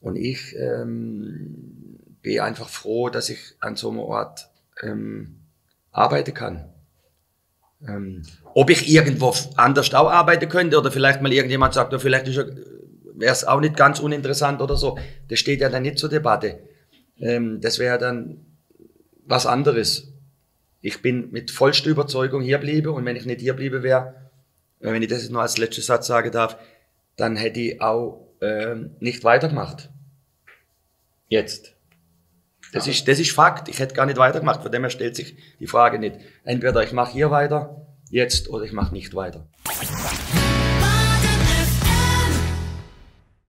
Und ich ähm, bin einfach froh, dass ich an so einem Ort ähm, arbeiten kann. Ähm, ob ich irgendwo anders auch arbeiten könnte oder vielleicht mal irgendjemand sagt, oder vielleicht wäre es auch nicht ganz uninteressant oder so, das steht ja dann nicht zur Debatte. Ähm, das wäre dann was anderes. Ich bin mit vollster Überzeugung hier bliebe und wenn ich nicht hier bliebe wäre, wenn ich das nur als letzten Satz sagen darf, dann hätte ich auch ähm, nicht weitergemacht. Jetzt. Das ist, das ist Fakt. Ich hätte gar nicht weitergemacht. Von dem her stellt sich die Frage nicht. Entweder ich mache hier weiter, jetzt, oder ich mache nicht weiter.